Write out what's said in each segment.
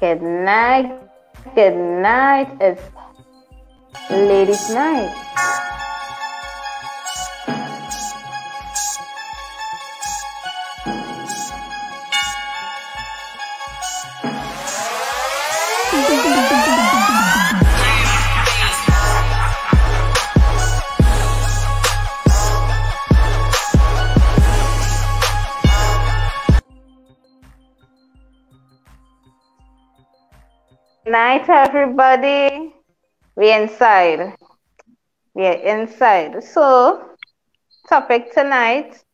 Good night. Good night. It's ladies' night. Everybody. We inside. We are inside. So, topic tonight: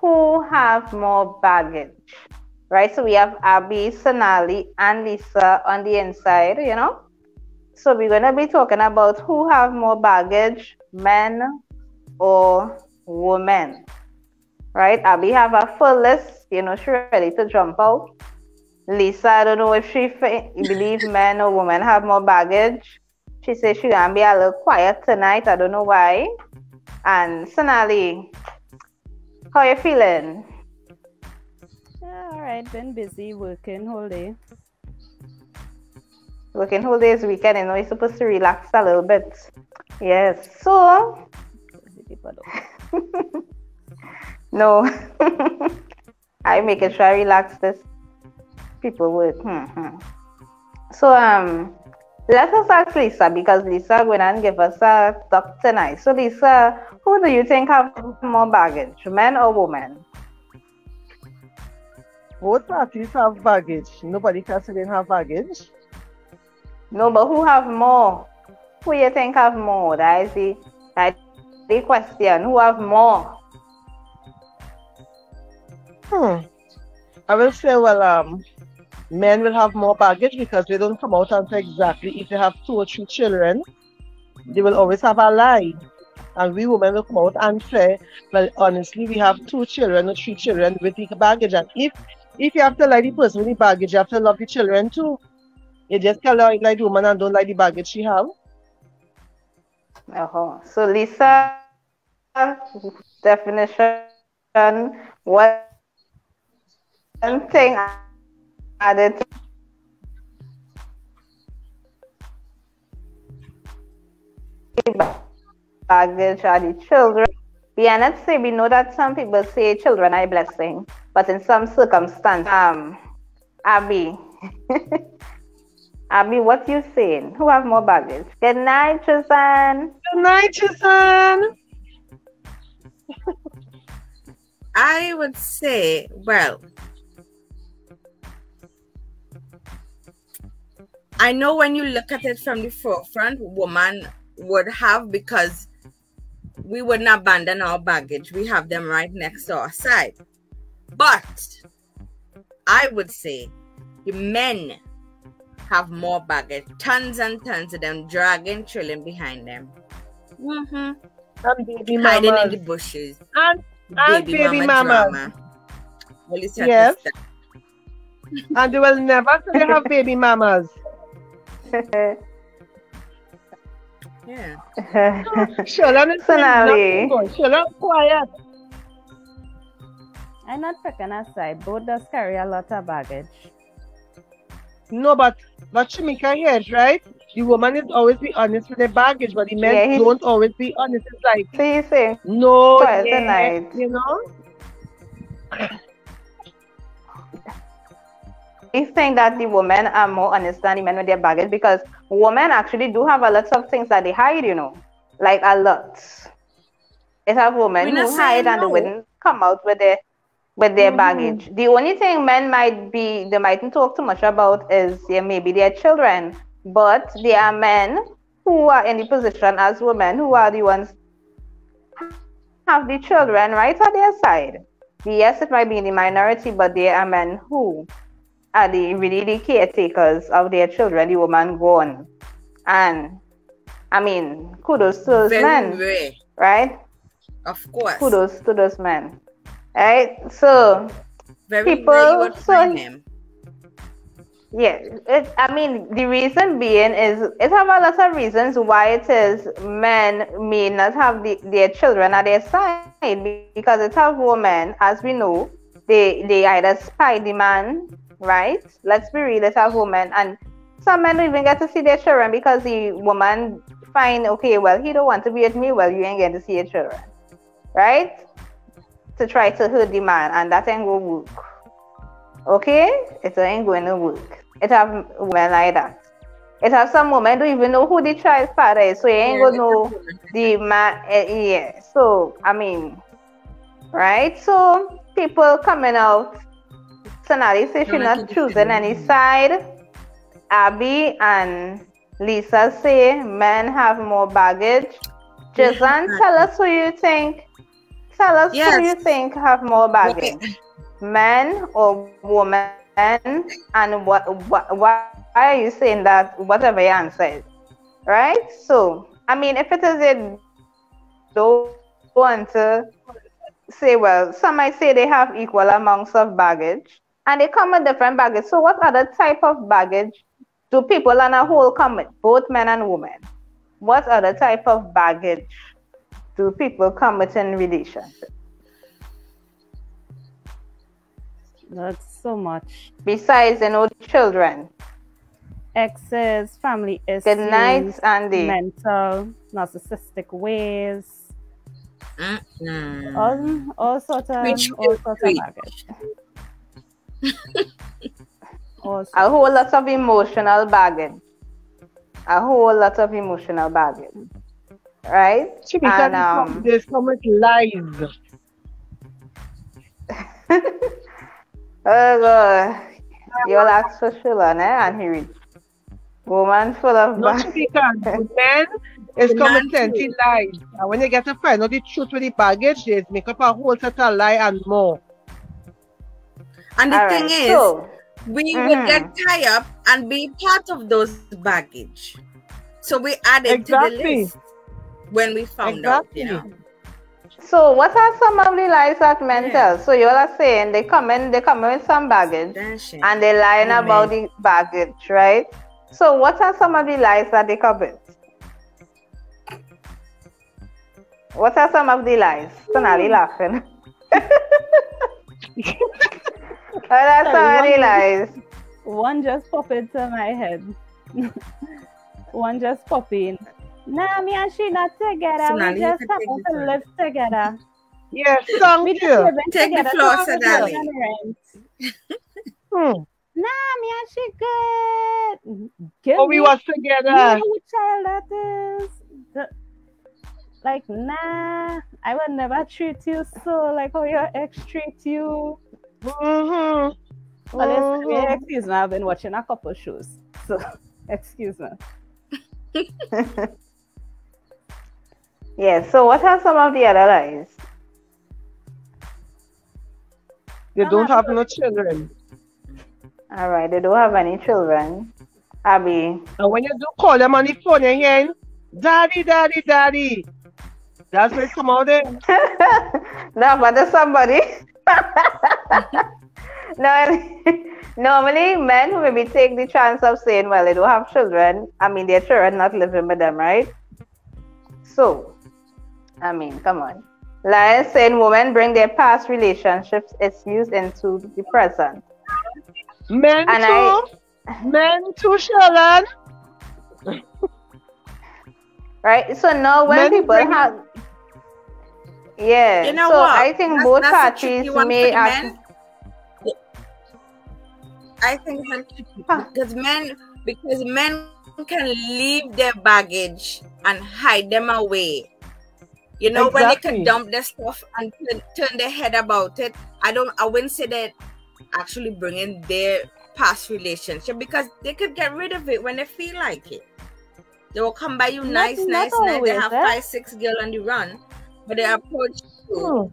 Who have more baggage? Right. So we have Abby, Sonali, and Lisa on the inside. You know. So we're gonna be talking about who have more baggage, men or women. Right. Abby have a full list. You know, she ready to jump out. Lisa, I don't know if she believes men or women have more baggage. She says she gonna be a little quiet tonight. I don't know why. And Sonali, how you feeling? Yeah, all right. Been busy working whole day. Working whole day is weekend. You know you're supposed to relax a little bit. Yes. So. no. I make it sure I relax this people would. Mm-hmm. So um, let us ask Lisa because Lisa going and give us a talk tonight. So Lisa, who do you think have more baggage, men or women? Both parties have baggage. Nobody can say they have baggage. No, but who have more? Who you think have more? That is the, that the question. Who have more? Hmm. I will say, well, um, men will have more baggage because they don't come out and say exactly if they have two or three children, they will always have a lie. And we women will come out and say, well, honestly, we have two children or three children with the baggage. And if if you have to like the person with the baggage, you have to love the children too. You just can't like, like the woman and don't like the baggage she have. Uh-huh. So Lisa definition what one thing added baggage are the children. We not say we know that some people say children are a blessing, but in some circumstances, um, Abby, Abby, what you saying? Who have more baggage? Good night, Susan. Good night, Susan. I would say, well, I know when you look at it from the forefront, woman would have because we wouldn't abandon our baggage. We have them right next to our side. But I would say the men have more baggage, tons and tons of them dragging children behind them. Mm-hmm. And baby Hiding mamas. in the bushes. And, and baby, baby mamas. mama drama. Well, it's Yes. and they will never say they have baby mamas. Yeah. Sheila is Sonali. Sheila, quiet. I'm not picking a side. Both does carry a lot of baggage. No, but but Shimika here, right? The woman is always be honest with the baggage, but the men Yeah, he- don't always be honest. It's like so you say no, Twice a yeah, night. you know. I think that the women are more understanding than the men with their baggage because women actually do have a lot of things that they hide, you know, like a lot. It have women who hide and they wouldn't come out with their with their Mhm. baggage. The only thing men might be they mightn't talk too much about is yeah, maybe their children, but there are men who are in the position as women who are the ones have the children right on their side. Yes, it might be in the minority, but there are men who Ah, are the really the caretakers of their children, the woman gone. And I mean, kudos to those Very men, rare. right? Of course. Kudos to those men. Right? So Very people- rare you would so- them. yeah, it, I mean the reason being is it have a lot of reasons why it is men may not have the, their children at their side because it have women, as we know, they they either spy the man right? Let's be real, let's have women and some men don't even get to see their children because the woman find okay, well, he don't want to be with me, well, you ain't getting to see your children. Right? To try to hurt the man, and that ain't gonna work. Okay? It ain't going to work. It have women like that. It have some women don't even know who the child's father is, so you ain't gonna know the man. Uh, yeah. So I mean, right? So people coming out. Sonali says she's not choosing any side. Abby and Lisa say men have more baggage. Jazan, Yeah. tell us who you think. Tell us who you think have more baggage Okay. men or women and what, what why are you saying that whatever your answer is right so i mean if it is a don't want to say well some might say they have equal amounts of baggage and they come with different baggage so what other type of baggage do people on a whole come with both men and women what other type of baggage do people come with in relationships That's so much. besides you know children Exes, family issues, Good night, Andy. mental, narcissistic ways, Mm-mm. all, all sorts of, Preach, all sorts of baggage. All sorts. a whole lot of emotional baggage. A whole lot of emotional baggage. Right? See, because And, um, there's so much lies. Oh God. You'll ask for Shula, eh? And he reached. Woman full of Not baggage. men is The come man with lies. And when they get to find out the truth with the baggage, they make up a whole set of lie and more. And the All thing right, is, so, we Mhm. would get tied up and be part of those baggage. So we added to the list when we found out, you know. so what are some of the lies that men Yeah. tell? So you all are saying they come in, they come in with some baggage and they're lying Amen. about the baggage, right? So what are some of the lies that they come with? What are some of the lies? Sonali laughing. what are some of the Sorry, lies? One just popped into my head. One just popped in. Nah, me and she not together. Sonali, we just can happen to live together. Yes, We thank just you. living Take the floor, so we Sonali. pay rent. Hmm. Nah, me and she good. Give Oh, we me- was you together. know who child that is. The- like, nah, I would never treat you so like how your ex treat you. Mm-hmm. Well, listen, Mhm. excuse me, I've been watching a couple shows. So, excuse me. Yes, so what are some of the other lies? They don't have no children. All right, they don't have any children. Abby. And when you do call them on the phone, you're Daddy, Daddy, Daddy. That's where it come out there. no, but there's somebody. no, normally men who maybe take the chance of saying, well, they don't have children. I mean, their children not living with them, right? So, I mean, come on. Lions saying women bring their past relationships issues into the present. Men And too. Men too, Sharon. Right? So now when Men people have yeah, You know so what? I think That's- both that's parties may act- I think that's tricky Huh. because men because men can leave their baggage and hide them away. You know, when they can dump their stuff and turn, turn their head about it. I don't. I wouldn't say that actually bringing their past relationship because they could get rid of it when they feel like it. They will come by you Not- nice, not nice, nice. They have eh? five, six girl on the run, but they approach you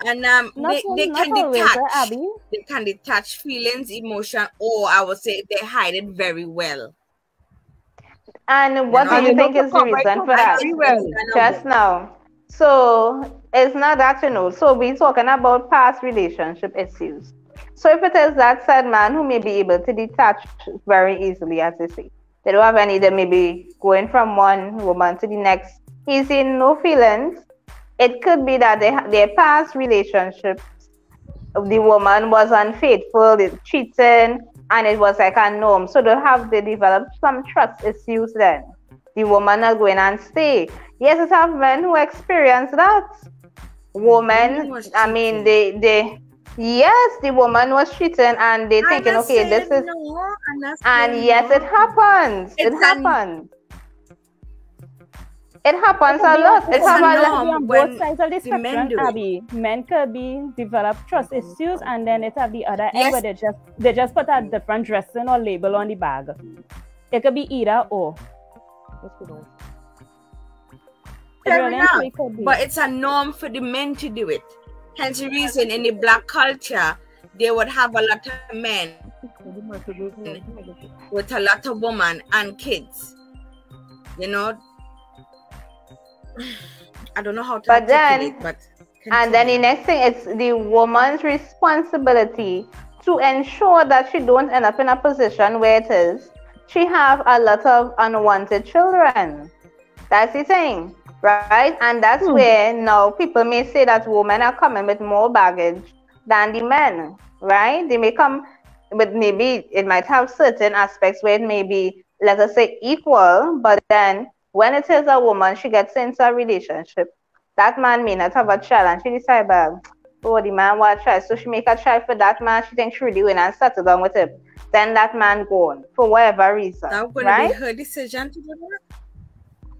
Hmm. and um Not, they, they can detach Abby. they can detach feelings emotion or i would say they hide it very well And what know, do you think is the reason for that? well. Just now. So it's not that you know. So we're talking about past relationship issues. So if it is that said man who may be able to detach very easily, as they say, they don't have any, they may be going from one woman to the next. He's in no feelings. It could be that they their past relationships the woman was unfaithful, cheating, and it was like a norm. So they have they developed some trust issues then. The woman are going and stay. Yes, it have men who experience that. Woman, I mean, they they yes, the woman was cheating, and they thinking, okay, this is, no, and yes, no. it happens. It's it happens. It happens a lot. It happens a on both sides of the spectrum, Abby. Men could be develop trust mm-hmm. issues, and then it have the other yes. end where they just they just put a different dressing or label on the bag. It could be either or. Fair enough, but it's a norm for the men to do it. Hence the reason in the black culture they would have a lot of men with a lot of women and kids. You know, I don't know how to but then, but and then the next thing is the woman's responsibility to ensure that she don't end up in a position where it is she have a lot of unwanted children. That's the thing, right? And that's hmm. where now people may say that women are coming with more baggage than the men, right? They may come but maybe it might have certain aspects where it may be, let us say, equal, but then when it is a woman, she gets into a relationship. That man may not have a child, and she decide, well, oh, the man want a child. So she make a child for that man. She thinks she really win and settle down with him. Then that man gone for whatever reason. That would right? be her decision to do that.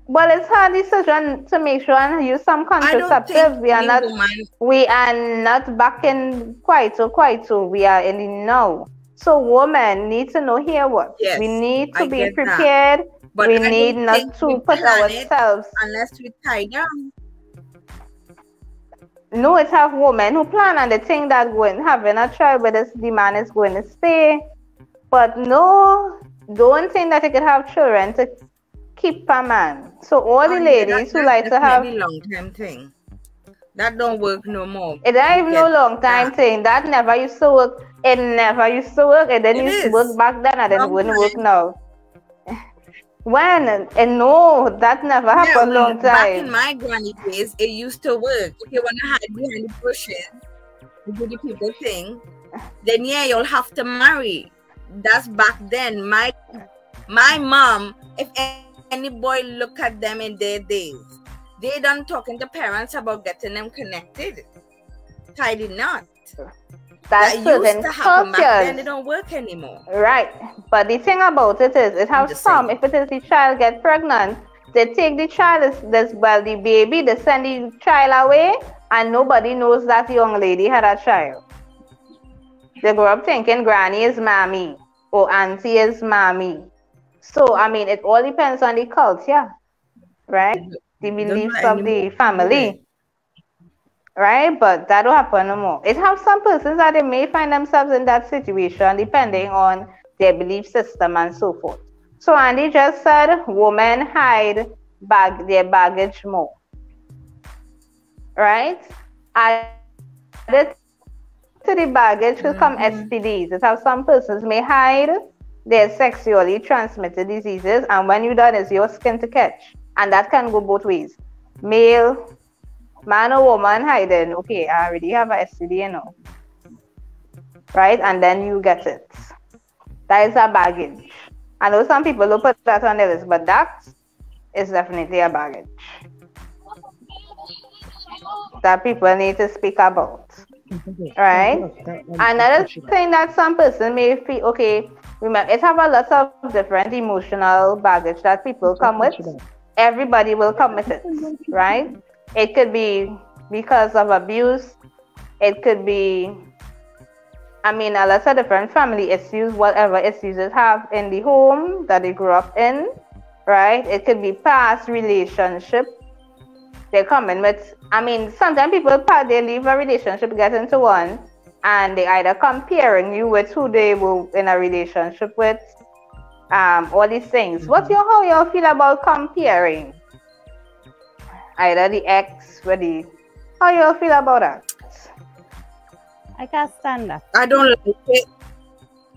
Well, it's her decision to make sure and use some contraceptive. We are not woman... we are not back in quite so quite so we are in the now. So women need to know here what yes, we need to I be prepared. That. But we I need not to put ourselves unless we tie down. No, it's have women who plan and they think that going having a child with this the man is going to stay. But no, don't think that you could have children to keep a man. So all the oh, ladies who like to have long time thing. That don't work no more. It ain't no long time that. thing. That never used to work. It never used to work. It didn't used to work back then and it wouldn't work now. When? And no, that never happened long time. Back in my granny days, it used to work. If you want to hide behind the bushes, do the people thing, then yeah, you'll have to marry. That's back then. My my mom, if any boy look at them in their days, they done talking to parents about getting them connected. Tidy not. That's that used to happen back then. It don't work anymore. Right. But the thing about it is, it has some. If it is the child get pregnant, they take the child, this well, the baby, they send the child away, and nobody knows that young lady had a child. They grow up thinking granny is mommy or auntie is mommy. So I mean, it all depends on the culture, right? The beliefs of the family right? But that don't happen no more. It has some persons that they may find themselves in that situation depending on their belief system and so forth. So Andy just said women hide bag their baggage more. Right? Added to the baggage will come mm-hmm. STDs. It has some persons may hide their sexually transmitted diseases, and when you done, it's your skin to catch. And that can go both ways. Male man or woman hiding, okay, I already have a STD, you know. Right? And then you get it. That is a baggage. I know some people don't put that on the list, but that is definitely a baggage that people need to speak about. Right? Another thing that some person may feel okay, remember it have a lot of different emotional baggage that people come with. Everybody will come with it, right? It could be because of abuse. It could be, I mean, a lot of different family issues, whatever issues it have in the home that they grew up in, right? It could be past relationship. They come in with, I mean, sometimes people part they leave a relationship, get into one, and they either comparing you with who they were in a relationship with, um, all these things. Mm-hmm. What's your how you feel about comparing? Either the ex or the how you feel about that? I can't stand that. I don't like it.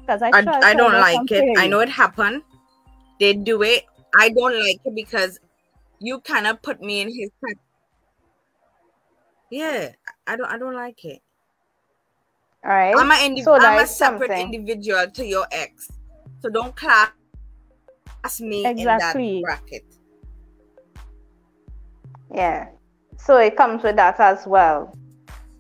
Because I, I, I don't like it. I know it happened. They do it. I don't like it because you kind of put me in his Yeah, I don't I don't like it. All right. I'm, a indi- So I'm a separate something. individual to your ex. So don't class me Exactly. in that bracket. Yeah. So it comes with that as well.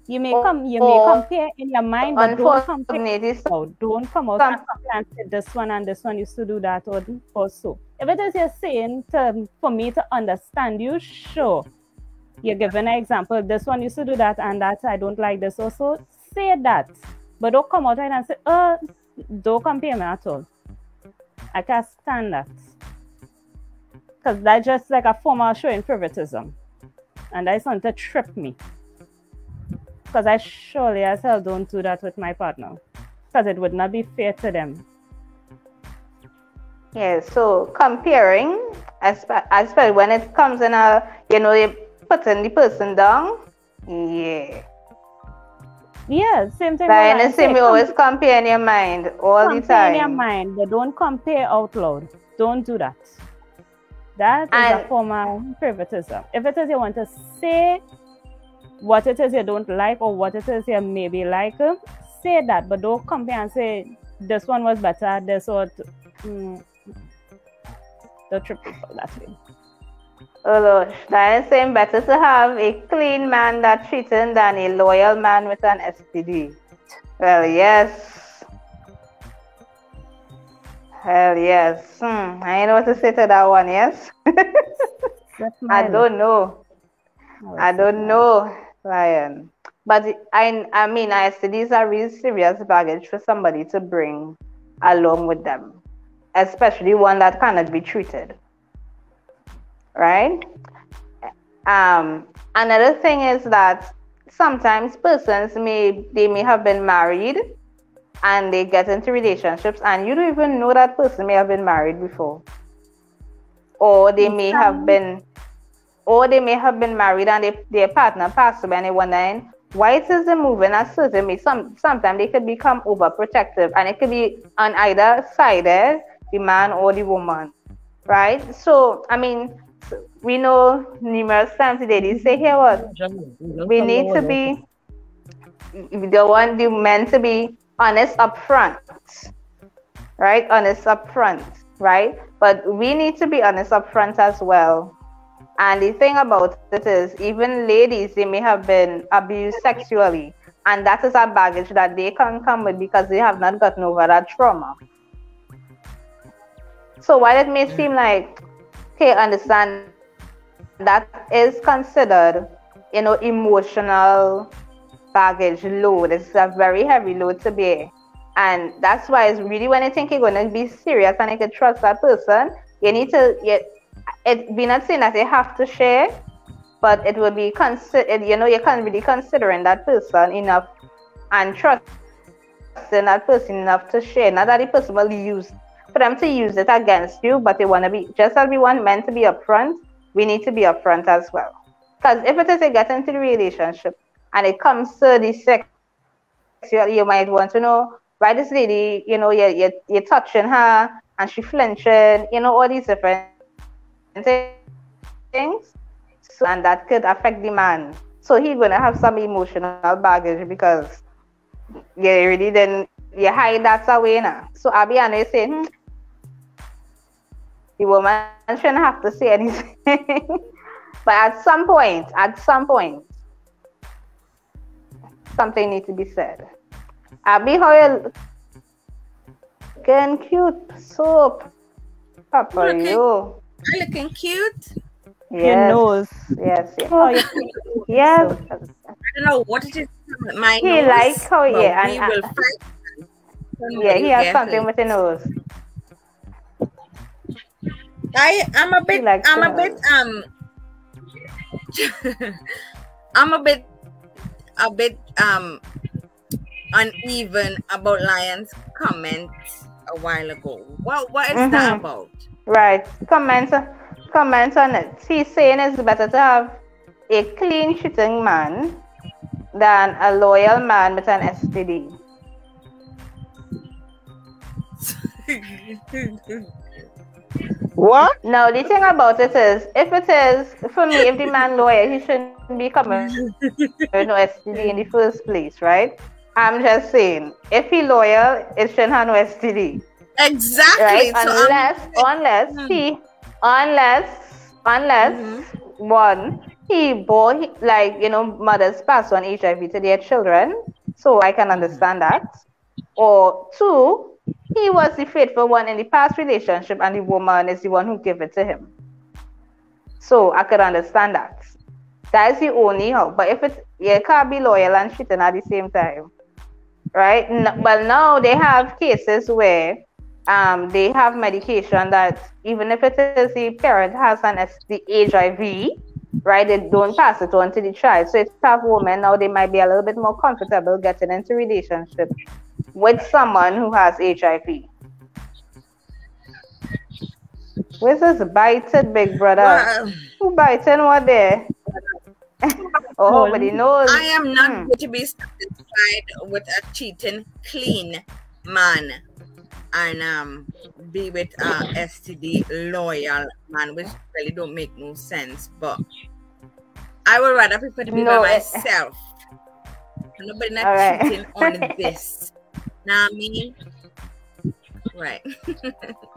You may Or- come, you may compare in your mind, but don't compare. Oh, don't come out Some- and say this one and this one used to do that or, or so. If it is you're saying to, for me to understand you, sure. You're giving an example. This one used to do that and that. I don't like this also. Say that. But don't come out and say, uh, don't compare me at all. I can't stand that. Because that's just like a form of showing favoritism. And that's something to trip me. Because I surely as hell don't do that with my partner. Because it would not be fair to them. Yeah, so comparing, espe- especially when it comes in a, you know, you putting the person down. Yeah. Yeah, same thing. Like in I the same, you always compare in your mind all the time. compare in your mind, but don't compare out loud. Don't do that. That is a And- form of favoritism. If it is you want to say what it is you don't like or what it is you maybe like, say that, but don't compare and say this one was better, this or mm, don't trip people that way. Oh, Lord. That is saying better to have a clean man that cheating than a loyal man with an STD. Well, yes. Hell yes. Hmm. I know what to say to that one, yes? I don't know. look. I don't know, Lion. But I, I mean, I see these are really serious baggage for somebody to bring along with them, especially one that cannot be treated. Right? Um, another thing is that sometimes persons may they may have been married and they get into relationships and you don't even know that person may have been married before. Or they may have been or they may have been married and they, their partner passed away and they wondering why it is they moving a certain way. Some sometimes they could become overprotective and it could be on either side, eh, the man or the woman. Right? So I mean we know numerous times today they say here what we need to be the one the men to be honest up front right? Honest up front right? But we need to be honest up front as well. And the thing about it is even ladies they may have been abused sexually and that is a baggage that they can come with because they have not gotten over that trauma. So while it may seem like okay understand that is considered you know emotional baggage load. It's a very heavy load to bear. And that's why it's really when you think you're going to be serious and you can trust that person you need to you, it be not saying that you have to share but it will be consider you know you can't really considering that person enough and trusting that person enough to share. Not that the person will use for them to use it against you but they want to be just as we want men to be upfront we need to be upfront as well. Because if it is a get into the relationship and it comes to the sex you, might want to know why this lady you know you're, you're, you're touching her and she flinching you know all these different things. So, and that could affect the man. So he's going to have some emotional baggage because you really didn't you hide that away now so be honest saying hmm, the woman shouldn't have to say anything. But at some point at some point something needs to be said abby how you looking cute soap papa Looking- you I'm looking cute. Your yes nose. yes yes Oh, you- yes I don't know what it is. with My He nose, like how- but yeah, we and- will and- fight. yeah he has Carefully. something with the nose I I'm a bit likes I'm a the bit um I'm a bit a bit um uneven about Lion's comments a while ago. What what is that Mhm. about? Right. Comment comment on it. He's saying it's better to have a clean shooting man than a loyal man with an STD. What? Now the thing about it is, if it is for me, if the man loyal, he shouldn't be coming no STD in the first place, right? I'm just saying, if he loyal, it shouldn't have no STD. Exactly. Right? So unless, I'm- unless Hmm. he, unless, unless Mhm. one, he bore like you know mothers pass on HIV to their children, so I can understand that. Or two, he was the faithful one in the past relationship, and the woman is the one who gave it to him. So I could understand that. That is the only how. But if it's you can't be loyal and cheating at the same time, right? N- but now they have cases where um, they have medication that even if it is the parent has an S- the HIV, right, they don't pass it on to the child. So it's tough women now they might be a little bit more comfortable getting into relationship with someone who has HIV. Where's this bited big brother? Well, Who biting what there? oh, nobody knows. I am not Hmm. going to be satisfied with a cheating clean man and um be with a STD loyal man, which really don't make no sense. But I would rather prefer to be No, by eh. myself. Nobody not right. cheating on this. Now me, right?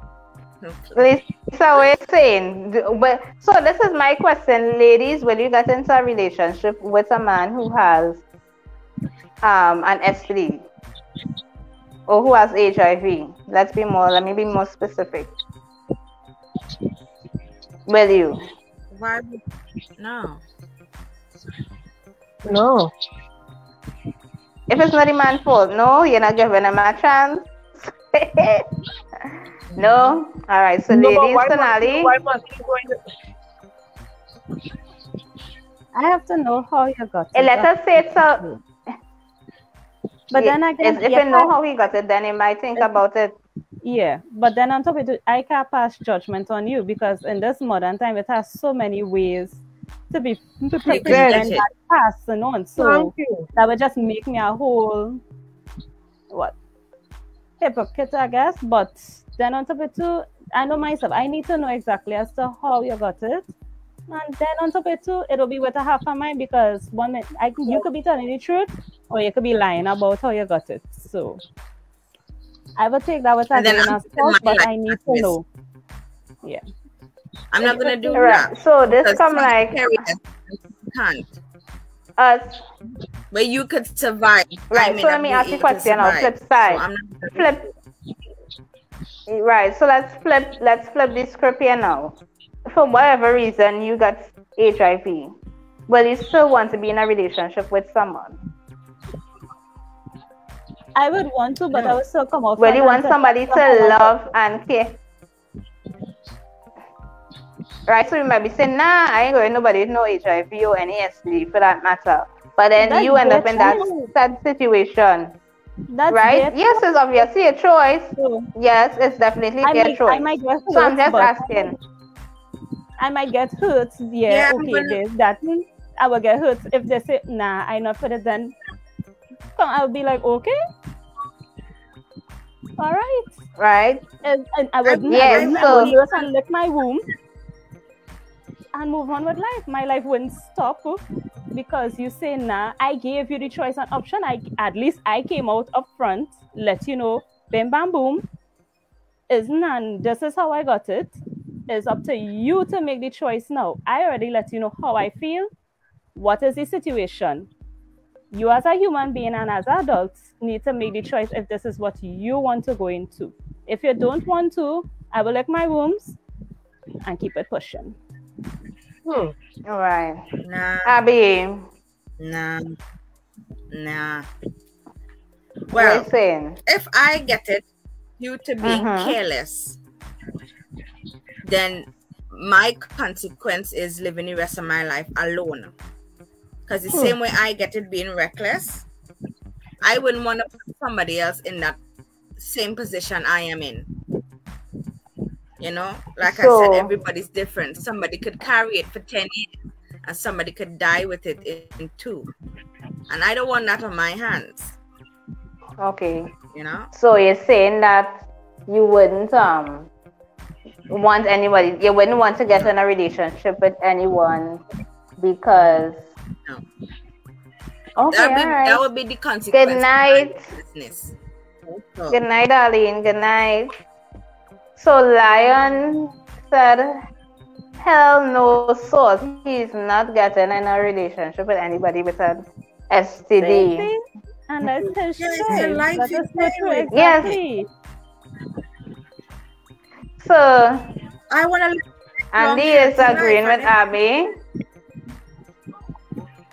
okay. Lisa, we're saying, but so this is my question, ladies. Will you get into a relationship with a man who has um an STD or who has HIV? Let's be more. Let me be more specific. Will you? Why no? No. If it's not a man's fault, no, you're not giving him a chance. no. All right. So, No, but ladies, why finale. he- why must he go in I have to know how you got it. Eh, let us say it's a. But then again, if, if yeah, you know how he got it, then he might think about it. Yeah, but then on top of it, I can't pass judgment on you because in this modern time, it has so many ways to be to can present get it. that person on. So Thank you. that would just make me a whole what hypocrite, I guess. But then on top of it too, I know myself. I need to know exactly as to how you got it. And then on top of it too, it'll be with a half a mind because one minute I you could be telling the truth or you could be lying about how you got it. So I would take that with a then grain I'm of salt, but I need at to know. Yeah. I'm not gonna do Right. that. So this Because come some like areas can't. Us. Where you could survive. I Right, so let me ask you a question now, flip side. So not Flip. Right. So let's flip. Let's flip this script here now. For whatever reason, you got HIV. Well, you still want to be in a relationship with someone. I would want to, but I would still come out. Well, you want somebody to love and care. Right, so you might be saying, nah, I ain't going nobody with no HIV or any STD for that matter. But then That's you end up in that choice. sad situation, That's right? their Yes, it's obviously a choice. choice. Yes, it's definitely I their might, choice. I might get hurt, so I'm just asking. I might get hurt. Yeah, Yeah, okay, but- there's that. I will get hurt if they say, nah, I'm not for it. Then come, I'll be like, okay, all right. Right? And, and I would, Yes, I would, so- I would nurse and lick my womb and move on with life. My life wouldn't stop because you say, nah, I gave you the choice and option. I at least I came out up front, let you know, bam bam boom. Is none. This is how I got it. It's up to you to make the choice now. I already let you know how I feel. What is the situation? You as a human being and as adults need to make the choice if this is what you want to go into. If you don't want to, I will lick my wombs and keep it pushing. Hmm. All right. Nah, Abby, nah, nah. Well, are you saying? if I get it due to being Mhm. careless, then my consequence is living the rest of my life alone. Because the Hmm. same way I get it being reckless, I wouldn't want to put somebody else in that same position I am in. You know, like I said, everybody's different. Somebody could carry it for 10 years and somebody could die with it in two. And I don't want that on my hands, Okay. you know? So you're saying that you wouldn't um want anybody you wouldn't want to get in a relationship with anyone because No. Okay, that would be, right. that would be the consequence. Good night. So, Good night, Darlene. Good night. So Lion said, Hell no, source. He's not getting in a relationship with anybody with an STD. See? And that's his Yeah, choice. a life That you is so true. carry. Yes. So I want to. Andy is choice, agreeing with Abby.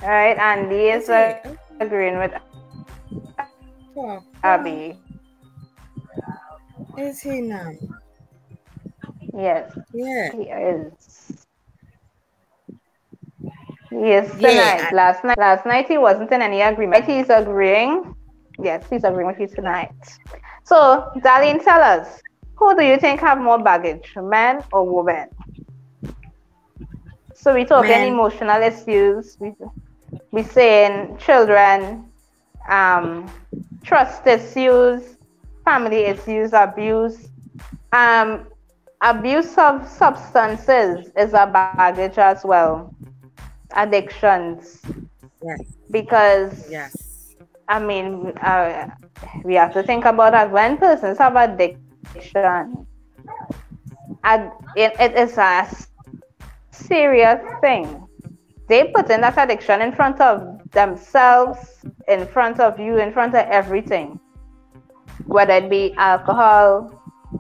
Right, Andy is uh, Okay. agreeing with Abby. Is he now? Yes, Yeah. he is. He is Yeah. tonight. Last night, last night he wasn't in any agreement. He's agreeing. Yes, he's agreeing with you tonight. So, Darlene, tell us, who do you think have more baggage, men or women? So we talking Men. emotional issues. We we saying children, um, trust issues, family issues, abuse, um, abuse of substances is a baggage as well. Addictions, Yes. because Yes. I mean, uh, we have to think about that when persons have addiction, ad- it, it is a serious thing. They put in that addiction in front of themselves, in front of you, in front of everything. Whether it be alcohol,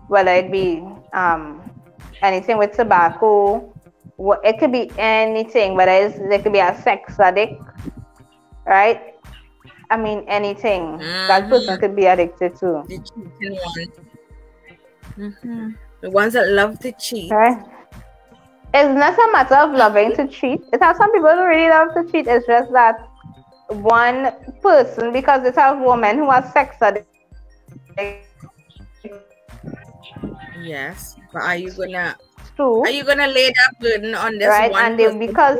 whether it be um, anything with tobacco, wha- it could be anything, whether it's, it could be a sex addict, right? I mean, anything that person Mhm. could be addicted to. The cheating one. hmm The ones that love to cheat. Right? It's not a matter of loving to cheat. It's how some people who really love to cheat. It's just that one person, because it's a woman who has sex addiction, Yes. But are you gonna too, are you gonna lay that burden on this right? one And because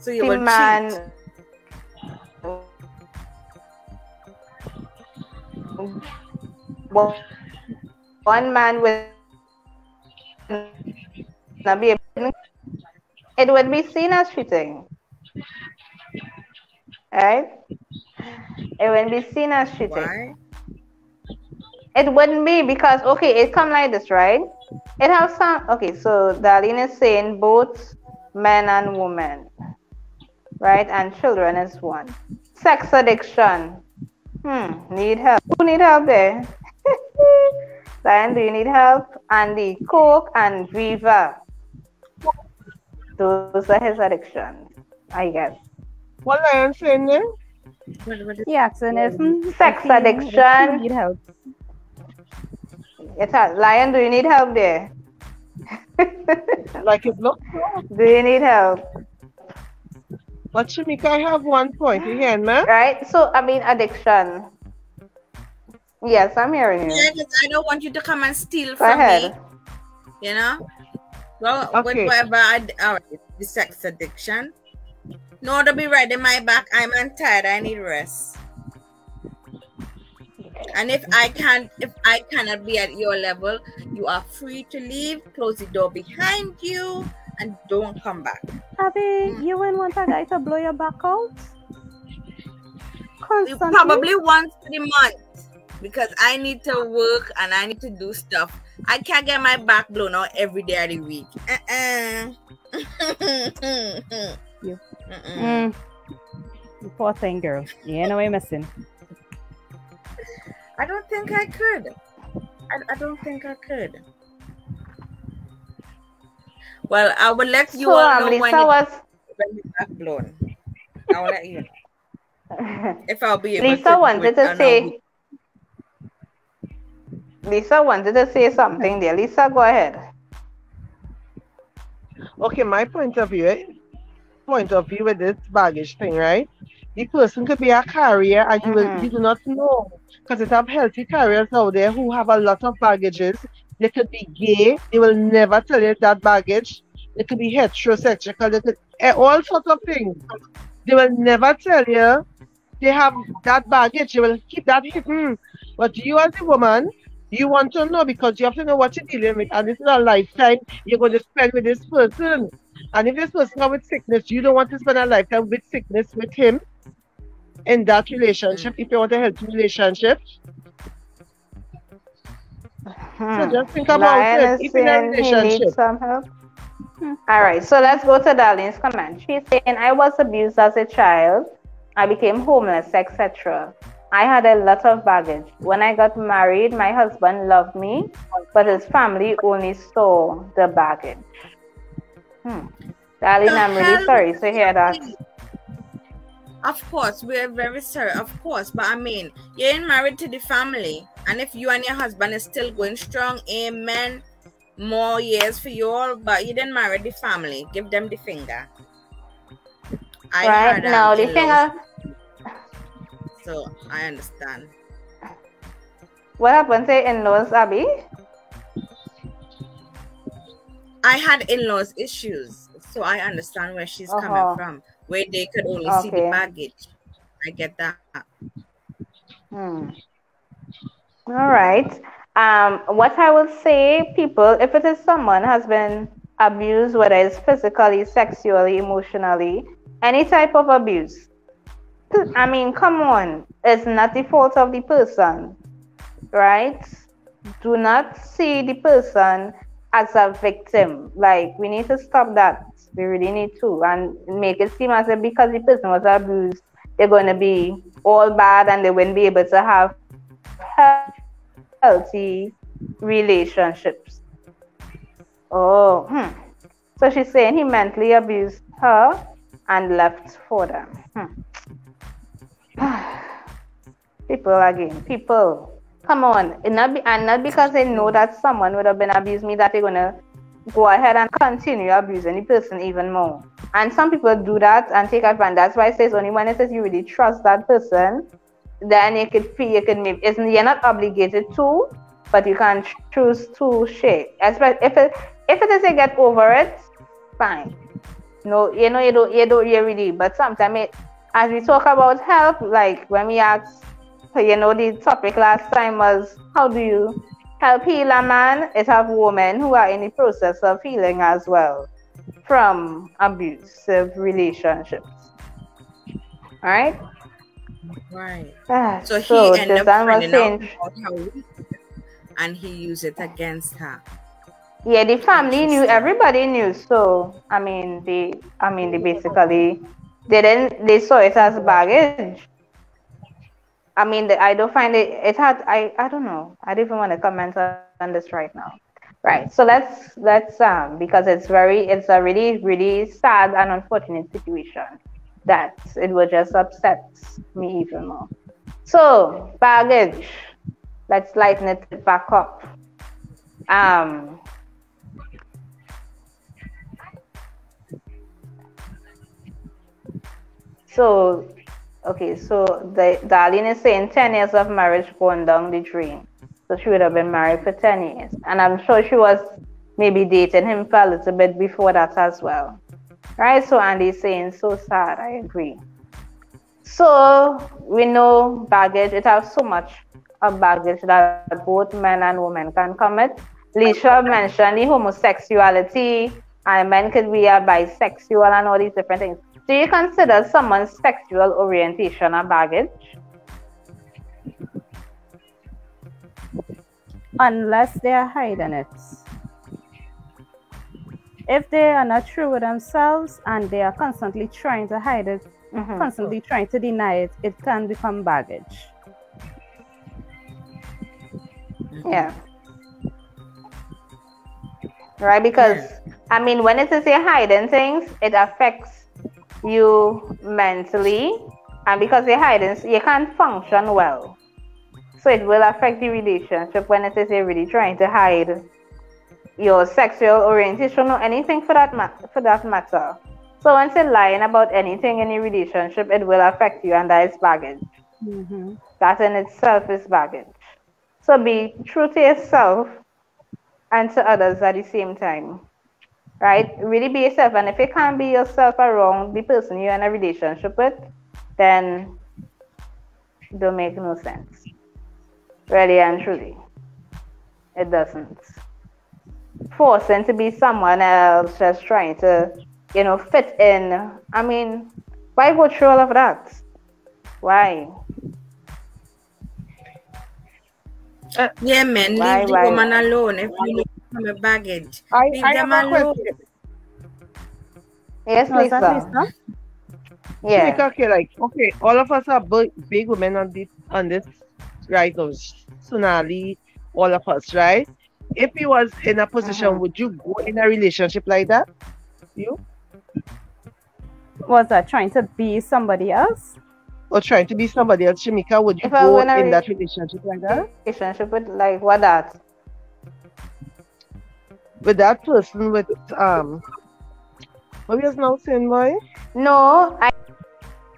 so you the man cheat? one one man will not be able, it would be seen as cheating. Right? It would be seen as cheating. Why? It wouldn't be because okay, it come like this, right? It has some okay, so Darlene is saying both men and women, right? And children is one. Sex addiction. Hmm, need help. Who need help there? Lion, do you need help? Andy, Coke and Viva. Those are his addictions, I guess. What Lion saying there? What, what is- He asking mm, Sex if he- if he addiction. need help. It's a Lion, do you need help there? Like it look. do you need help? But Shamika, I have one point. You hear me? Right? So, I mean, addiction. Yes, I'm hearing you. Yeah, 'cause I don't want you to come and steal Go from ahead. me. You know? Well, Okay. whatever I, all right, the sex addiction. No, to be right in my back. I'm tired. I need rest. And if I can't, if I cannot be at your level, you are free to leave. Close the door behind you, and don't come back. Abby, you wouldn't want a guy to blow your back out? You Constantly? probably once a month because I need to work and I need to do stuff. I can't get my back blown out every day of the week. Uh-uh. You. Mm-mm. Mm. You Poor thing, girl. You ain't no way missing. I don't think I could. I, I don't think I could. Well, I will let you so, all um, know when Lisa you was when your back blown. I will let you know if I'll be able to. Lisa do wanted it to say not. Lisa wanted to say something there. Lisa, go ahead. Okay, my point of view, eh, point of view with this baggage thing, right? The person could be a carrier and you will you do not know because it have healthy carriers out there who have a lot of baggages. They could be gay, they will never tell you that baggage. They could be heterosexual, they could eh, all sorts of things. They will never tell you they have that baggage. They will keep that hidden. But you as a woman, you want to know because you have to know what you're dealing with, and this is a lifetime you're going to spend with this person. And if this person comes with sickness, you don't want to spend a lifetime with sickness with him. in that relationship, if you want a healthy relationship, Hmm. so just think about Lion it. is If in a saying he needs relationship, some help. Hmm. All right, so let's go to Darlene's comment. She's saying, I was abused as a child. I became homeless, etc. I had a lot of baggage. When I got married, my husband loved me, but his family only saw the baggage. Hmm. Darlene, The I'm really sorry to hear that. Of course, we're very sorry, of course. But I mean, you ain't married to the family. And if you and your husband is still going strong, amen. More years for you all, but you didn't marry the family. Give them the finger. I right now, the of so I understand. what happened to in-laws, Abby? I had in-laws issues, so I understand where she's Uh-huh. coming from. Where they could only see the baggage. I get that. Hmm. All right. Um, what I will say, people, if it is someone has been abused, whether it's physically, sexually, emotionally, any type of abuse, I mean, come on, it's not the fault of the person, right? Do not see the person as a victim. Like, we need to stop that. We really need to, and make it seem as if because the person was abused, they're going to be all bad and they wouldn't be able to have healthy relationships. Oh, hmm. So she's saying he mentally abused her and left for them. Hmm. people again, people, come on. Not be, and not because they know that someone would have been abused me that they're gonna go ahead and continue abusing the person even more. And some people do that and take advantage. That's why it says only when it says you really trust that person, then you could feel you can maybe it's you're not obligated to, but you can choose to share. Especially if it if it is a get over it, fine. No, you know you don't you don't you really. But sometimes it, as we talk about help, like when we ask, you know, the topic last time was how do you help heal a man? It have women who are in the process of healing as well from abusive relationships. All right. Right. Ah, So he so ended up finding out how and he used it against her. yeah, the family knew, everybody knew. So I mean, they, I mean, they basically, they didn't, they saw it as baggage. I mean, I don't find it. It had, I, I don't know. I don't even want to comment on, on this right now. Right. So let's let's um because it's very, it's a really really sad and unfortunate situation that it will just upset me even more. So baggage. Let's lighten it back up. Um, so, okay, so the Darlene is saying 10 years of marriage going down the drain. So she would have been married for 10 years. And I'm sure she was maybe dating him for a little bit before that as well. Right? So Andy's saying, so sad. I agree. So we know baggage, it has so much of baggage that both men and women can commit. Lisha mentioned the homosexuality, and men could be a bisexual and all these different things. Do you consider someone's sexual orientation a baggage? unless they are hiding it. If they are not true with themselves and they are constantly trying to hide it, Mhm. constantly trying to deny it, it can become baggage. Yeah. Right, because I mean, when it is you're hiding things, it affects you mentally, and because you're hiding, you can't function well. So it will affect the relationship when it is you're really trying to hide your sexual orientation or anything for that ma- for that matter. So once you're lying about anything in your relationship, it will affect you, and that is baggage. Mhm. That in itself is baggage. So be true to yourself and to others at the same time. Right? Really be yourself. And if you can't be yourself around the person you're in a relationship with, then it don't make no sense. Really and truly. It doesn't. Forcing to be someone else, just trying to, you know, fit in. I mean, why go through all of that? Why? Uh, yeah, man, why, leave the why, woman alone. If you from a baggage, I, leave I have a question. Yes, Was that Lisa. Lisa? Yeah. Like, okay, like okay, all of us are big, big women on this on this right now. Sonali, all of us, right? If you was in a position, Mhm. would you go in a relationship like that? You Was that trying to be somebody else? or trying to be somebody else, Shimika? Would you If I go were in a in re- that relationship like that Relationship with like what that? With that person with um? What was now saying, boy? No, I.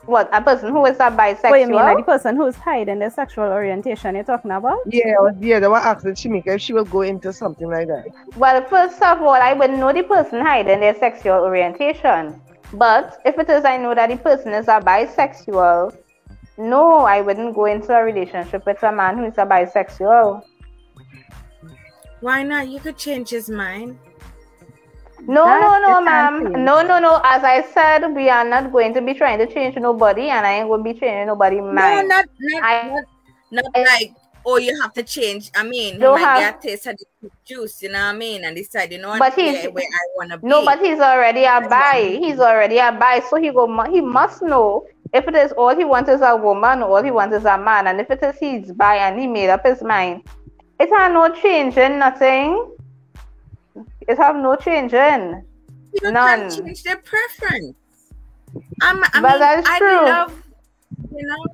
What a person who is a bisexual? What you mean, like the person who's hiding their sexual orientation you're talking about? Yeah, I was- yeah, they were asking Shimika if she will go into something like that. Well, first of all, I would know the person hiding their sexual orientation. But if it is, I know that the person is a bisexual. No, I wouldn't go into a relationship with a man who is a bisexual. Why not? You could change his mind. No, That no, no, ma'am. change. No, no, no. As I said, we are not going to be trying to change nobody, and I ain't going to be changing nobody's No, not not I- not, not like oh you have to change. I mean, he Don't might have- get a taste of the juice, you know what I mean, and decide, you know what, But he's- where I wanna be. No, but he's already a That's bi. He's already a bi, so he go. He must know if it is all he wants is a woman, or all he wants is a man, and if it is he's bi and he made up his mind, it have no changing, nothing. It have no changing. you none. can change their preference. I'm, I But mean, that's I true. love, you know,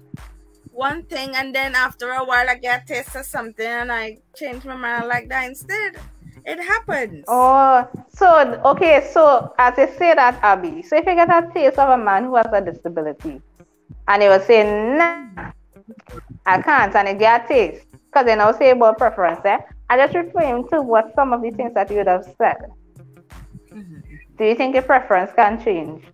one thing, and then after a while, I get a taste of something, and I change my mind like that instead. It happens. Oh, so okay, so as I say that, Abby, so if you get a taste of a man who has a disability, and he was saying, nah, I can't, and he get a taste, because they now say about preference, eh? I just refer him to what some of the things that you would have said. Mhm. Do you think your preference can change?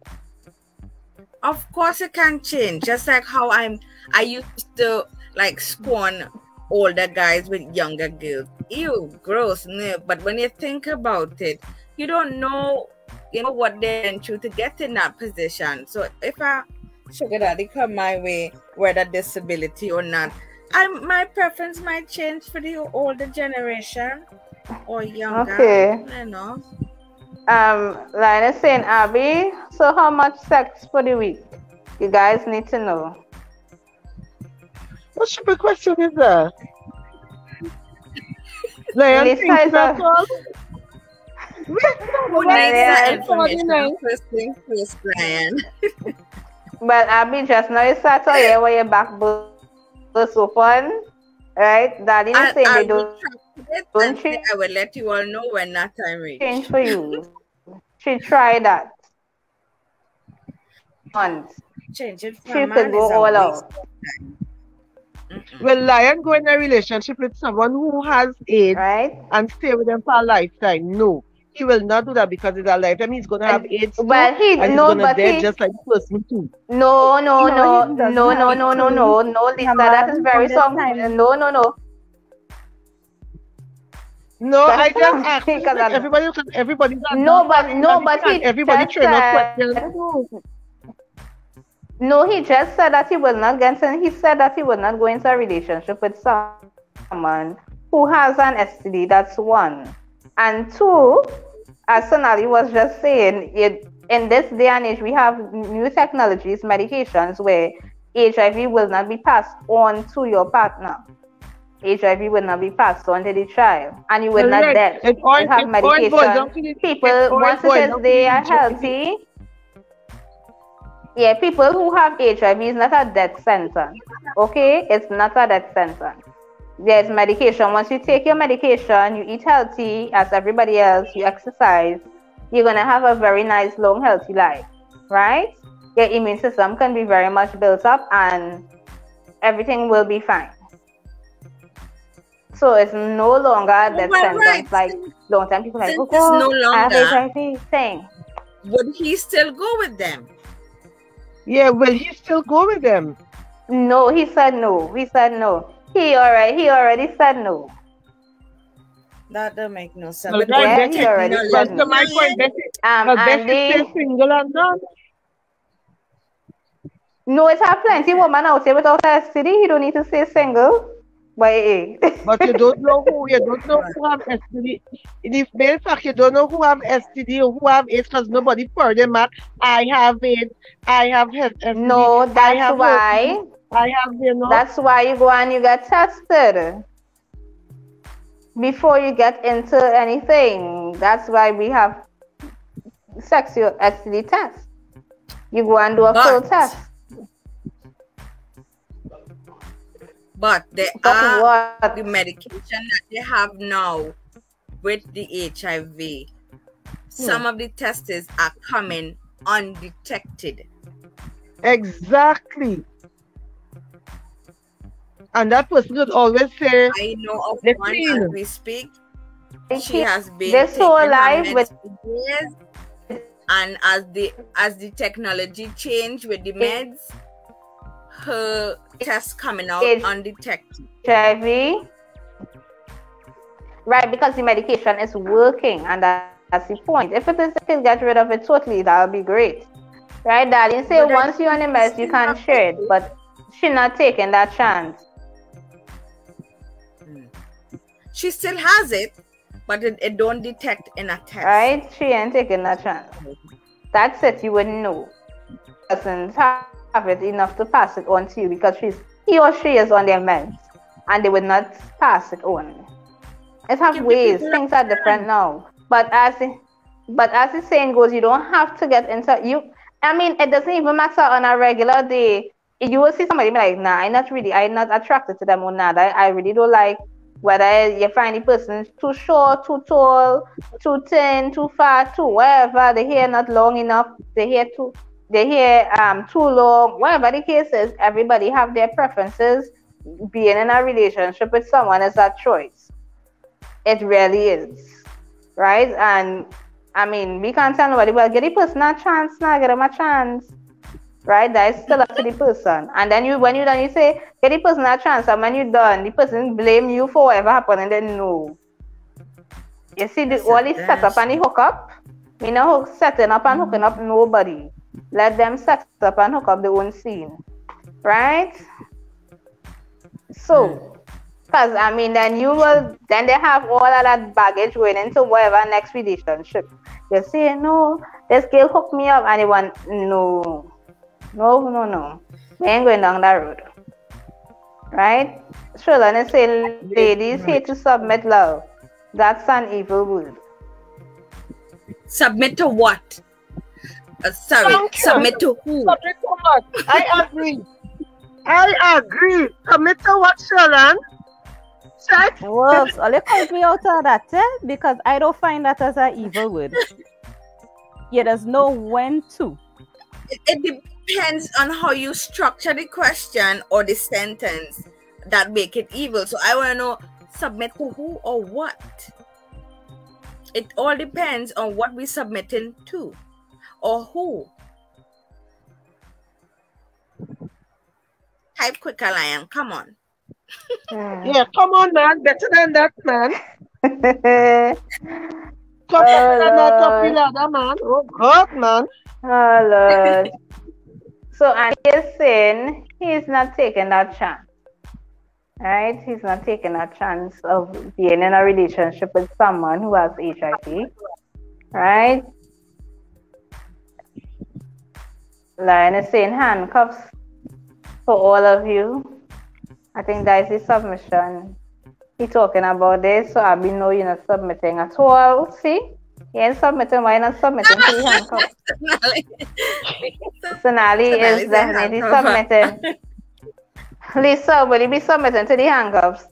Of course, it can change. Just like how I'm, I used to like scorn older guys with younger girls. Ew, gross. No. But when you think about it, you don't know, you know what they went through to get in that position. So if a sugar daddy come my way, whether disability or not, I my preference might change for the older generation or younger. Okay. You know. Um, Lina saying, Abby, so how much sex for the week? You guys need to know. What stupid question is that? Lion Lisa thinks is that's a- all? Who Well, needs that yeah. First thing first, Brian. But Abby, just now you start to hear where your back bu- burst open, right? Daddy is I, saying I they don't track it don't and change- I will let you all know when that time reach. change for you. She try that. Once. Change it She for a could go all out. of time. Mm-mm. Will Lion go in a relationship with someone who has AIDS Right? and stay with them for a lifetime? No. He will not do that because it's a lifetime. He's gonna have AIDS Well, he and he's no, gonna but he just like the person too. no, no, No, no, no, no, have no, it no, no, no, no, Lisa, that is very one, some. No, no, no. No, I just not asked because everybody can everybody can No, but no, but he everybody just train up said- questions. No, he just said that he will not get in, he said that he will not go into a relationship with someone who has an STD. That's one. And two, as Sonali was just saying, it, in this day and age, we have new technologies, medications where HIV will not be passed on to your partner. HIV will not be passed on to the child, and you will not Correct. dead. It all- You have medication. People, it once boils it down is to they are healthy, yeah, people who have HIV is not a death sentence. Okay, it's not a death sentence. There's medication. Once you take your medication, you eat healthy as everybody else, you exercise, you're gonna have a very nice, long, healthy life, right? Your immune system can be very much built up, and everything will be fine. So it's no longer a death Well, sentence right. like long time people like, Since oh, it's no I have longer- HIV thing. Would he still go with them? Yeah, will he still go with them? No, he said no. He said no. He already he already said no. That don't make no sense. Well, But right, yeah, that's he it. already technology- But said to my point, Betty, Um Betty Andy, single and done. No, it's have plenty women out here without STD. You don't need to say single. But, eh. but you don't know who you don't know who have STD. In the main fact, you don't know who have STD or who have AIDS because nobody for them out. I have it. I have STD. No, that's have why. I have you know. That's why you go and you get tested before you get into anything. That's why we have sexual STD test. You go and do a But- full test. But there But are what? the medication that they have now with the HIV. Some hmm. of the tests are coming undetected. Exactly. And that person would always say, I know of Let's one see. as we speak. She has been This whole life with- for years, and as the as the technology change with the meds, her tests coming out It's- undetected. HIV. Right, because the medication is working, and that, that's the point. If it is, you can get rid of it totally, that would be great. Right, darling? Say But once you're on the meds, you can't share it, but she not taking that chance. She still has it, but it, it don't detect in a test. Right? She ain't taking that chance. That's it, you wouldn't know. Doesn't have it enough to pass it on to you because she's he or she is on their meds and they would not pass it on. It have ways, things are different now. But as the, but as the saying goes, you don't have to get into you I mean it doesn't even matter on a regular day. You will see somebody be like, nah, I'm not really I'm not attracted to them or not. I, I really don't like whether you find the person too short, too tall, too thin, too fat, too whatever, the hair not long enough, the hair too the hair um too long, whatever the case is, everybody have their preferences. Being in a relationship with someone is a choice. It really is. Right? And I mean we can't tell nobody, well, get the person a chance now, get them a chance. Right? That is still up to the person. And then you when you done you say, get the person a chance, and when you done, the person blame you for whatever happened and then no. You see the all a the setup and the hookup, we know hook, setting up and hooking up nobody. Let them set up and hook up their own scene. Right? So, because I mean, then you will, then they have all of that baggage going into whatever next relationship. You say, no, this girl hooked me up, and you want, no, no, no, no. We ain't going down that road. Right? Sure, is saying, ladies hate to submit love. That's an evil word. Submit to what? Uh, sorry, Thank you. submit to who? Submit to what? I agree. I agree. Submit to what, Sharon? Sex? Works. Only calls me out of that, eh? Because I don't find that as an evil word. Yeah, there's no when to. It, it depends on how you structure the question or the sentence that make it evil. So I want to know submit to who or what. It all depends on what we're submitting to or who. Type quicker, lion. Come on. Yeah, come on, man. Better than that, man. Come Oh, than that up ladder, man. Oh, God, man. Oh Lord. so and he is saying he's not taking that chance. Right? He's not taking a chance of being in a relationship with someone who has HIV. Right? Lion is saying handcuffs for all of you. I think that is the submission. He talking about this, so I be know you're not submitting at all. See? You ain't submitting, why not submitting to the handcuffs? Sonali Sonali is is a definitely handcuff. submitting. Lisa, will you be submitting to the handcuffs?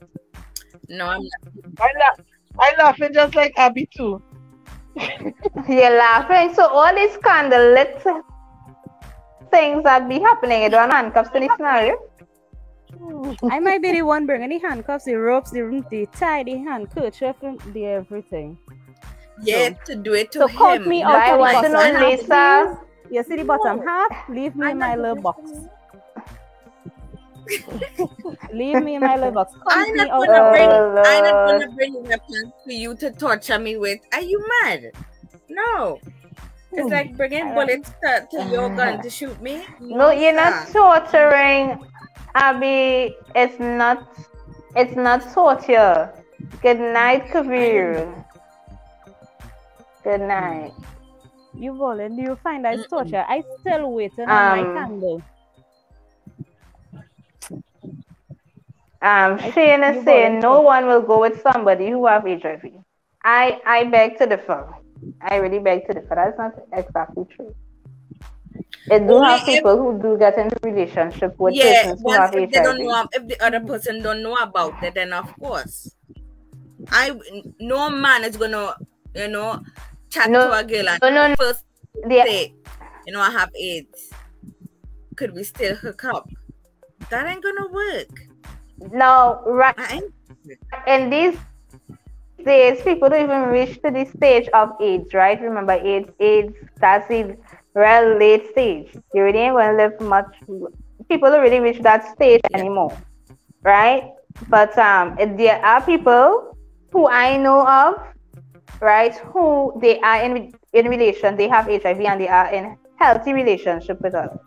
no, I'm not. I laugh. I laughing just like Abby too. You're laughing. So all these scandalous things that be happening, you don't handcuffs to the scenario. I might be the one bringing the handcuffs, the ropes, the, the tie, the handkerchief, and the everything. Yeah, to do it to So him. count me not out I of the want to bottom know, half, Lisa. please. You see the bottom half? Leave me in my little box. Leave me in my little box. I'm not out gonna of bring. Oh, I'm not gonna bring weapons for you to torture me with. Are you mad? No. It's like bringing hmm. bullets to, to your gun to shoot me. No, you're not torturing. Abby, it's not. It's not torture. Good night, Kabir. Good night. You Volin, do you find that torture? I still waiting on Um, my candle. Um, I Shane think is saying no one will go with somebody who have HIV. I I beg to differ. I really beg to differ. That's not exactly true. It do Only have if- people who do get into relationship with Yeah, persons who once have if they don't HIV. know, if the other person don't know about it, then of course, I no man is gonna, you know, chat No, to a girl and no, no, no. first say, you know, I have AIDS. Could we still hook up? That ain't gonna work. no, right in these days, people don't even reach to the stage of AIDS, right? Remember, AIDS, AIDS, that's the real late stage. You really ain't gonna live much. People don't really reach that stage anymore, right? But um, there are people who I know of, right, who they are in in relation, they have HIV and they are in healthy relationship with others.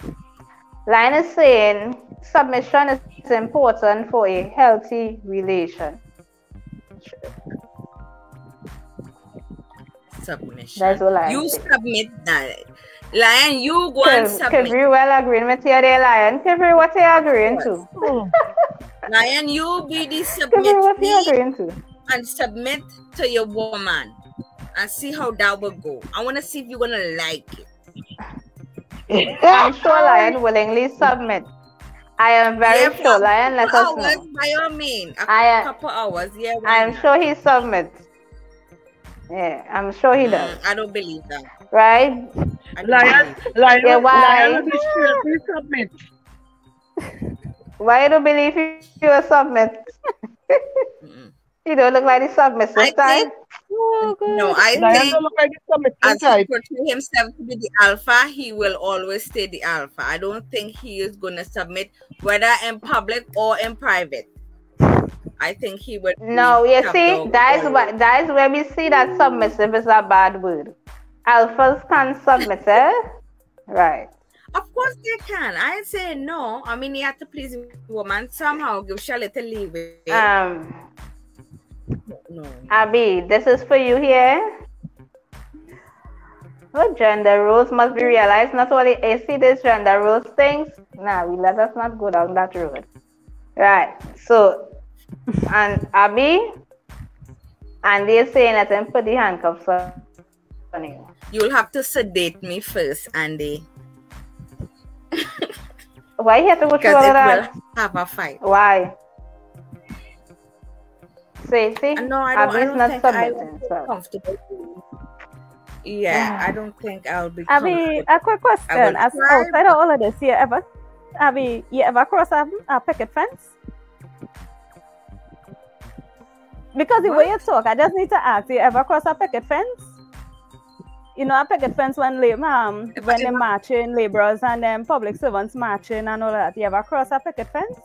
Lion is saying submission is important for a healthy relation. submission. That's all I You say. submit that. Lion, you go and Kev- submit. Kivri well agreeing with you there, Lion. Kivri, what are you agreeing to? Hmm. Lion, you be the Kivri, what you submit agreeing to? and submit to your woman and see how that will go. I want to see if you're gonna like it. I'm sure Lion willingly submit. I am very Yeah, sure. for Lion, let couple us hours, know. by all means. A I, uh, couple hours, yeah. I am not? sure he submits. Yeah, I'm sure he does. Mm, I don't believe that. Right? I don't Lion, lion, Yeah, why? lion will be submit. Why you don't believe you, you will submit? it. Mm-mm. You don't look like the submissive I type. think no. I think don't look like the submit as he type. portray himself to be the alpha, he will always stay the alpha. I don't think he is gonna submit whether in public or in private. I think he would. No, you see, that is what that is where we see that submissive is a bad word. Alphas can submit, eh? Right. Of course they can. I say no. I mean, you have to please the woman somehow. Give she a little leeway. Um, no. Abby, this is for you here. Oh, gender roles must be realized. Not only you see this gender roles things. Nah, we let us not go down that road. Right. So, and Abby, and they're saying them put the handcuffs on you. You'll have to sedate me first, Andy. Why you have to go through all that? have a fight. Why? See, see, Uh, No, I don't, I don't not think I submitting. So. comfortable. Yeah, I don't think I'll be Abby, a quick question. As outside of all of this, you ever, Abby, you ever cross a, a picket fence? Because the way you talk, I just need to ask, you ever cross a picket fence? You know, a picket fence when lab, um, when they marching, laborers and them public servants marching and all that. You ever cross a picket fence?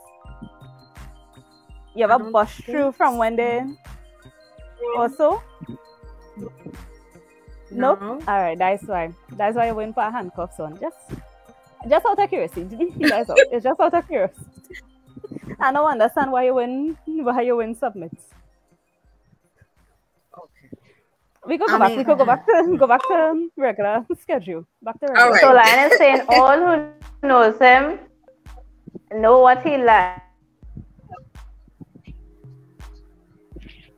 You I ever don't bust through from when they also? Nope. No. All right, that's why. That's why you went for handcuffs on. Just, just out of curiosity. that's all. It's just out of curiosity. I don't understand why you win. Why you win submits. Okay. We could go I back. mean- we could go back uh, to go back to regular schedule. Back to regular. All right. So Lion is saying all who knows him know what he likes.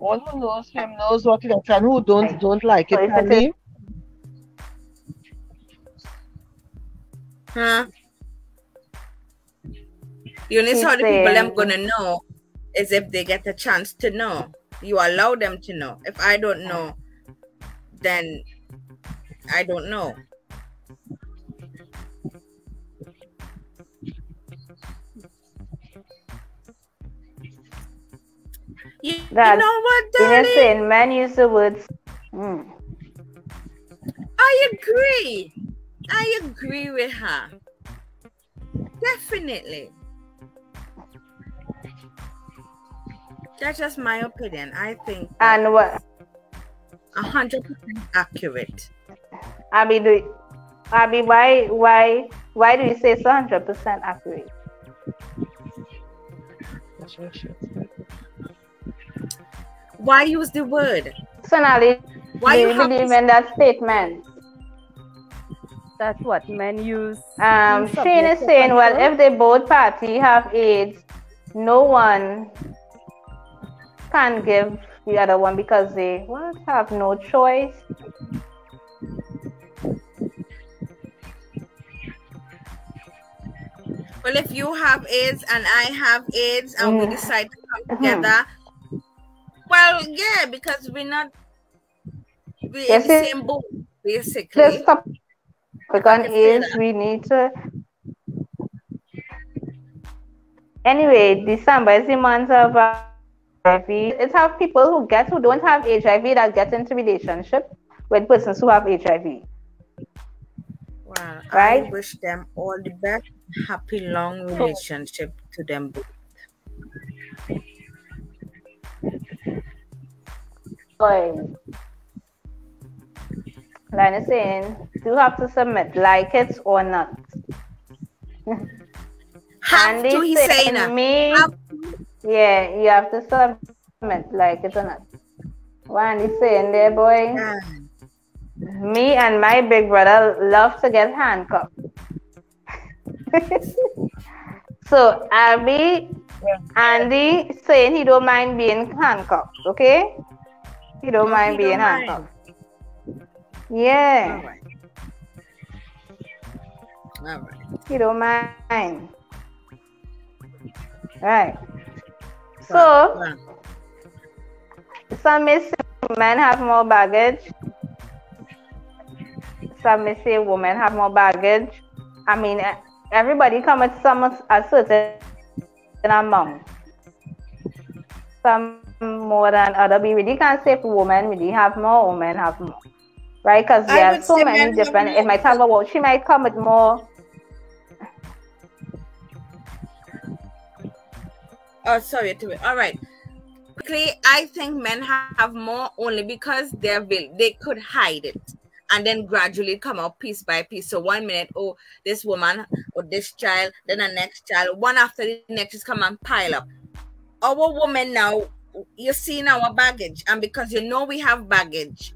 All who knows him knows what he likes, and who don't don't like it. So Can it Huh? You only He's how the people them saying- gonna know is if they get a chance to know. You allow them to know. If I don't know, then I don't know. You, you That- know what, You're darling? saying men use the words. Mm. I agree. I agree with her. Definitely. That's just my opinion. I think And what a hundred percent accurate. Abby, do Abby, why why why do you say it's hundred percent accurate? Why use the word? Sonali, Why do you you believe in that statement? That's what men use. Um, in Shane is saying, well, if they both party have AIDS, no one can give the other one because they what have no choice. Well, if you have AIDS and I have AIDS and we Mm. decide to come Mhm. together, well, yeah, because we're not we're in the same boat, basically. On can say AIDS, we need to. Anyway, December is the month of uh, HIV. It's have people who get who don't have HIV that get into relationship with persons who have HIV. Well, I wish them all the best, happy, long relationship to them both. Boy. Lion is saying, you have to submit, like it or not. Have Andy to, he's saying saying me, Have yeah, you have to submit, like it or not. What Andy saying there, boy? Me and my big brother love to get handcuffed. so Abby, Andy saying he don't mind being handcuffed, okay? He don't No, mind he being don't mind. Yeah, All right. All right. he don't mind. Right. So Well, some may say men have more baggage. Some may say women have more baggage. I mean, everybody come with some a certain amount. Some more than other. We really can't say if women really have more, women have more. Right? Because there are so many different. It might have about she might come with more. Oh, sorry to it. All right. Quickly, I think men have more only because they're they could hide it and then gradually come out piece by piece. So one minute, oh, this woman or this child, then the next child, one after the next just come and pile up. Our woman now, you're seeing our baggage, and because you know we have baggage,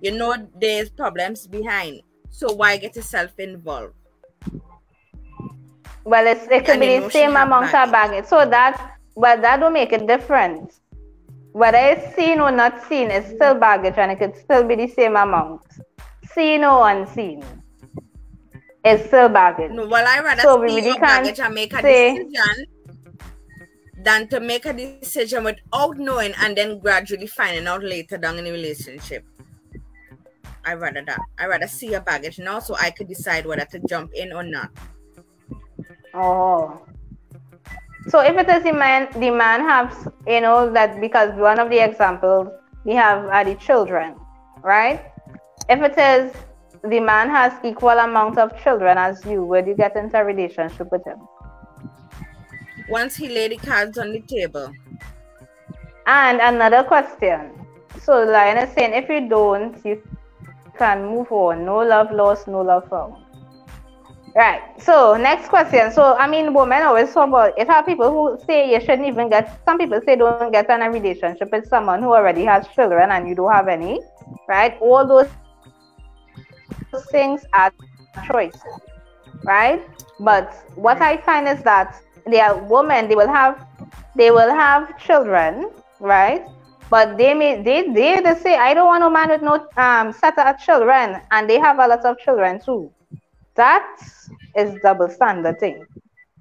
you know there's problems behind. So why get yourself involved? Well, it's, it could be the same amount of baggage. So that, but that don't make a difference. Whether it's seen or not seen, it's still baggage, and it could still be the same amount. Seen or unseen, it's still baggage. No, well, I rather So see really your baggage and make a say- decision than to make a decision without knowing and then gradually finding out later down in the relationship. I rather that. I rather see your baggage now so I could decide whether to jump in or not. Oh. So if it is the man, the man has, you know, that because one of the examples we have are the children, right? If it is the man has equal amount of children as you, would you get into a relationship with him? Once he laid the cards on the table, And another question. So Lion is saying if you don't, you can move on. No love lost, no love found. Right. So next question. So I mean women always talk about it have people who say you shouldn't even get some people say don't get in a relationship with someone who already has children and you don't have any. Right? All those things are choice. Right? But what I find is that they are women, they will have they will have children, right? But they may they they, they say I don't want a man with no um set of children, and they have a lot of children too. That is double standard thing.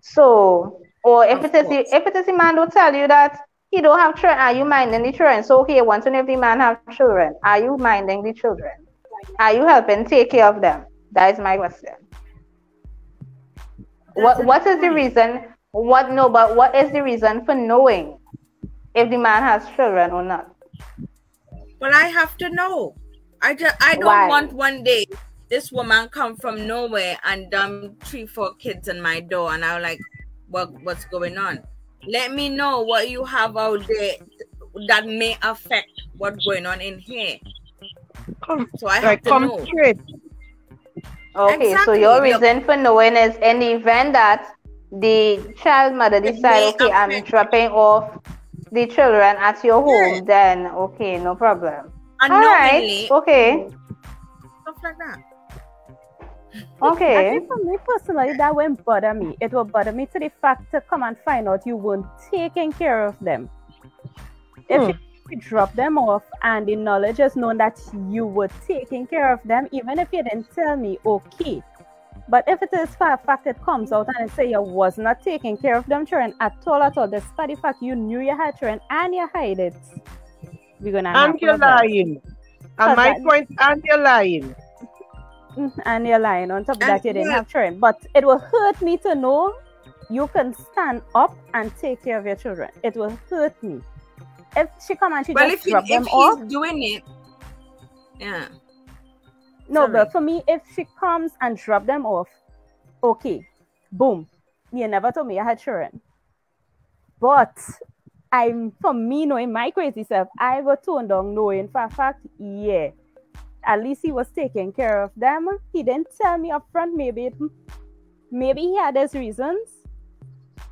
So, or if it is the, if it is the man who tell you that he don't have children, are you minding the children? So okay, once and every man have children, are you minding the children? Are you helping take care of them? That is my question. What what is the reason? What no, but what is the reason for knowing if the man has children or not? well, I have to know. I just I don't Why? want one day this woman come from nowhere and dump three, four kids in my door, and I'm like, what what's going on? Let me know what you have out there that may affect what's going on in here. Come, So I have like to come know. straight. Okay, so your reason for knowing is in the event that the child mother It decide, okay, I'm dropping off the children at your home, Yeah. then okay, no problem. All right, Unknowingly, okay, stuff like that. I okay. think for me personally, that won't bother me. It will bother me to the fact to come and find out you weren't taking care of them. If Hmm. you you drop them off and the knowledge is known that you were taking care of them, even if you didn't tell me, okay. But if it is for a fact it comes out and it say you was not taking care of them children at all at all, despite the fact you knew you had children and you hide it, we're gonna have And you're lying. And my Correct. point, and you're lying. Mm, and you're lying on top of And that you didn't have children but it will hurt me to know you can stand up and take care of your children it will hurt me if she come and she Well, just if, he, drop if them he's off doing it, yeah. No sorry. but for me if she comes and drop them off okay boom. You never told me i had children. But i'm for me knowing my crazy self i will tone down knowing for a fact yeah at least he was taking care of them. He didn't tell me up front maybe it, maybe he had his reasons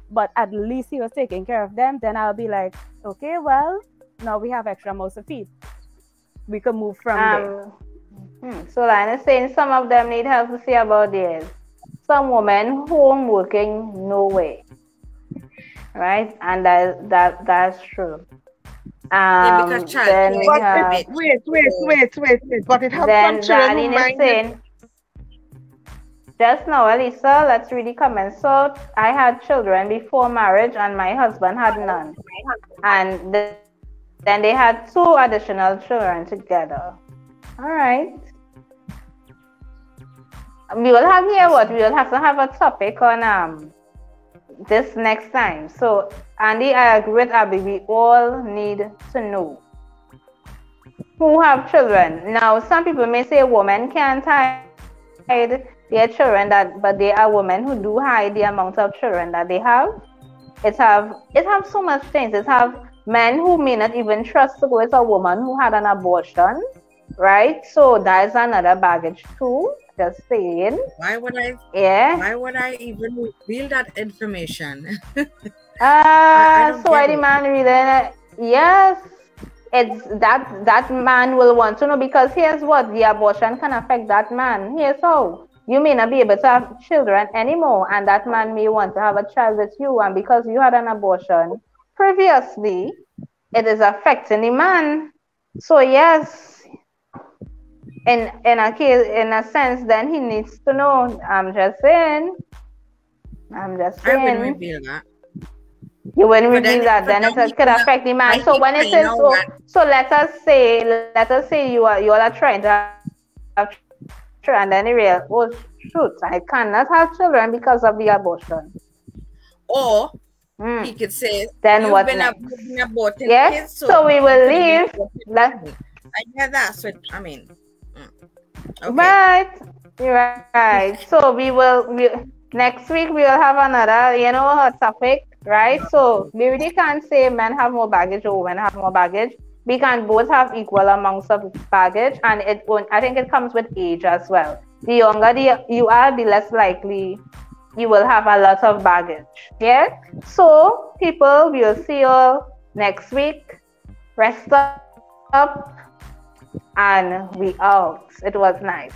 but at least he was taking care of them. Then i'll be like okay well now we have extra mouths to feed we can move from there. Um, hmm, so Lana is saying some of them need help to see about theirs. Some women home working no way. Right? And that that that's true. Yeah, Um, because child then we But have, it, wait, wait, wait, wait, wait. But it has then some children who mind it. saying just now, Elisa, let's read the comments. So I had children before marriage and my husband had none. And th- then they had two additional children together. All right. We will have here what? We will have to have a topic on um this next time. So Andy, I agree with Abby. We all need to know who have children. Now, some people may say women can't hide their children, that but there are women who do hide the amount of children that they have. It have it have so much things. It have men who may not even trust to go with a woman who had an abortion, right? So that is another baggage too. Just saying, Why would I? yeah. Why would I even reveal that information? Uh, so why get the it. man? Yes, it's that that man will want to know because here's what the abortion can affect that man. Here's how you may not be able to have children anymore, and that man may want to have a child with you, and because you had an abortion previously, it is affecting the man. So yes, in in a case, in a sense, then he needs to know. I'm just saying. I'm just saying I wouldn't reveal that. You wouldn't But then that, then it could affect the man. I So when it I says so, that- so let us say, let us say you are you all are trying to have children, and then you realize, oh shoot, I cannot have children because of the abortion. Or Hmm. he could say, Then "You've what been, next? ab- aborting Yes, kids, so we will leave. be aborting Let- kids." I hear that. So I mean, okay. Right, You're right. So we will we next week we will have another, you know, a topic, right? So we really can't say men have more baggage or women have more baggage. We can both have equal amounts of baggage, and it. I think it comes with age as well. The younger the, you are, the less likely you will have a lot of baggage. Yeah. So people, we will see you next week. Rest up, and we out. It was nice.